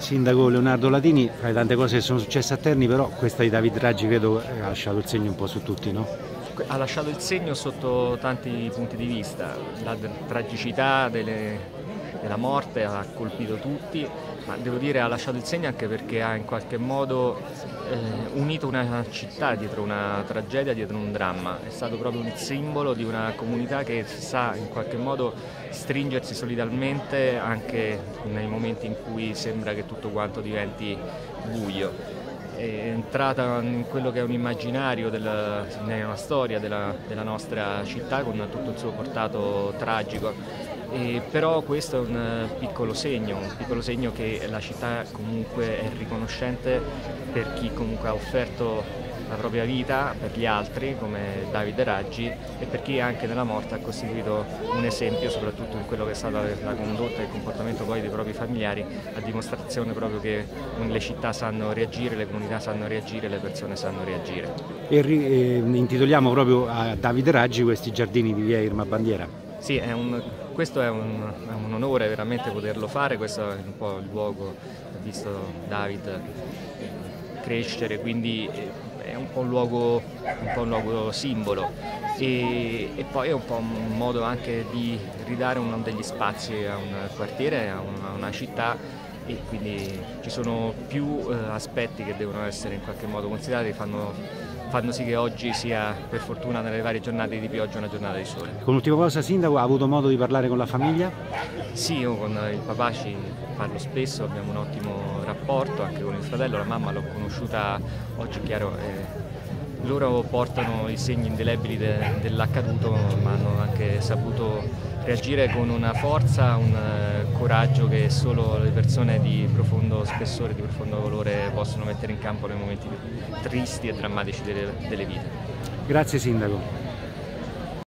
Sindaco Leonardo Latini, fai tante cose che sono successe a Terni, però questa di David Raggi credo ha lasciato il segno un po' su tutti, no? Ha lasciato il segno sotto tanti punti di vista, la tragicità delle, della morte ha colpito tutti, ma devo dire ha lasciato il segno anche perché ha in qualche modo eh, unito una città dietro una tragedia, dietro un dramma. È stato proprio il simbolo di una comunità che sa in qualche modo stringersi solidarmente anche nei momenti in cui sembra che tutto quanto diventi buio è entrata in quello che è un immaginario della, nella storia della, della nostra città con tutto il suo portato tragico e però questo è un eh, piccolo segno, un piccolo segno che la città comunque è riconoscente per chi comunque ha offerto la propria vita per gli altri come Davide Raggi e per chi anche nella morte ha costituito un esempio soprattutto in quello che è stata la condotta e il comportamento poi dei propri familiari a dimostrazione proprio che le città sanno reagire, le comunità sanno reagire, le persone sanno reagire. E eh, intitoliamo proprio a Davide Raggi questi giardini di via Irma Bandiera. Sì, è un, questo è un, è un, onore veramente poterlo fare, questo è un po' il luogo ha visto David crescere, quindi è un po' un luogo, un po un luogo simbolo. E, e, poi è un po' un modo anche di ridare uno degli spazi a un quartiere, a una, a una città e quindi ci sono più eh, aspetti che devono essere in qualche modo considerati, fanno fanno sì che oggi sia per fortuna nelle varie giornate di pioggia una giornata di sole. Con l'ultima cosa Sindaco ha avuto modo di parlare con la famiglia? Sì, io con il papà ci parlo spesso, abbiamo un ottimo rapporto anche con il fratello, la mamma l'ho conosciuta oggi chiaro eh, loro portano i segni indelebili de, dell'accaduto ma hanno anche saputo reagire con una forza, un uh, coraggio che solo le persone di profondo spessore, di profondo valore possono mettere in campo nei momenti tristi e drammatici delle, delle vite. Grazie Sindaco.